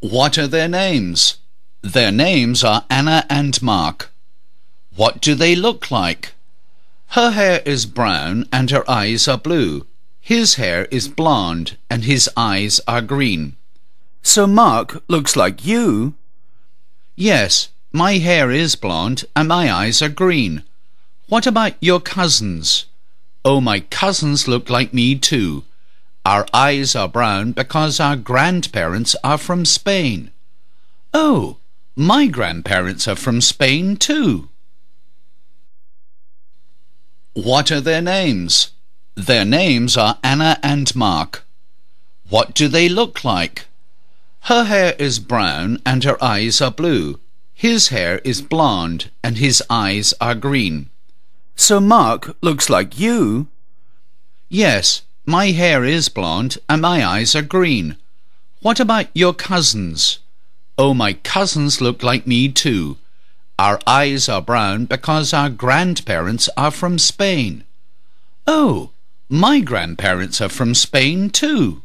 What are their names? Their names are Anna and Mark. What do they look like? Her hair is brown and her eyes are blue. His hair is blonde and his eyes are green. So Mark looks like you. Yes, my hair is blonde and my eyes are green. What about your cousins? Oh, my cousins look like me too. Our eyes are brown because our grandparents are from Spain. Oh, my grandparents are from Spain too. What are their names? Their names are Anna and Mark. What do they look like? Her hair is brown and her eyes are blue. His hair is blonde and his eyes are green. So Mark looks like you. Yes, my hair is blonde and my eyes are green. What about your cousins? Oh, my cousins look like me too. Our eyes are brown because our grandparents are from Spain. Oh, my grandparents are from Spain too.